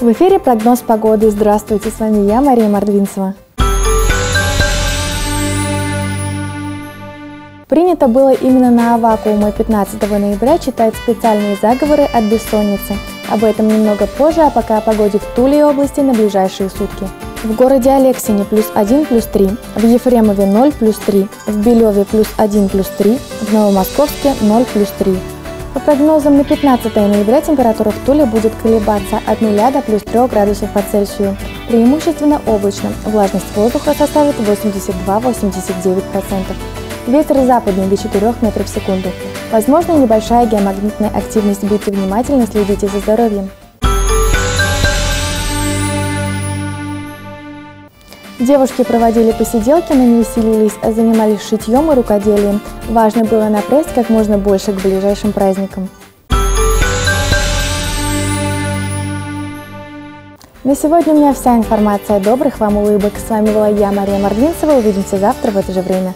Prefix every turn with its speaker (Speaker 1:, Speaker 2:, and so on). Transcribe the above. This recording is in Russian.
Speaker 1: В эфире прогноз погоды. Здравствуйте, с вами я, Мария Мордвинцева. Принято было именно на вакууме 15 ноября читать специальные заговоры от бессонницы. Об этом немного позже, а пока о погоде в Туле и области на ближайшие сутки. В городе Алексине плюс 1 плюс 3, в Ефремове 0 плюс 3, в Белеве плюс 1 плюс 3, в Новомосковске 0 плюс 3. По прогнозам на 15 ноября температура в Туле будет колебаться от 0 до плюс 3 градусов по Цельсию. Преимущественно облачно. Влажность воздуха составит 82-89%. Ветер западный до 4 метров в секунду. Возможно небольшая геомагнитная активность. Будьте внимательны, следите за здоровьем. Девушки проводили посиделки, но не веселились, а занимались шитьем и рукоделием. Важно было напрячь как можно больше к ближайшим праздникам. На сегодня у меня вся информация. Добрых вам улыбок. С вами была я, Мария Мордвинцева. Увидимся завтра в это же время.